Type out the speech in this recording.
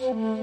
Mm-hmm.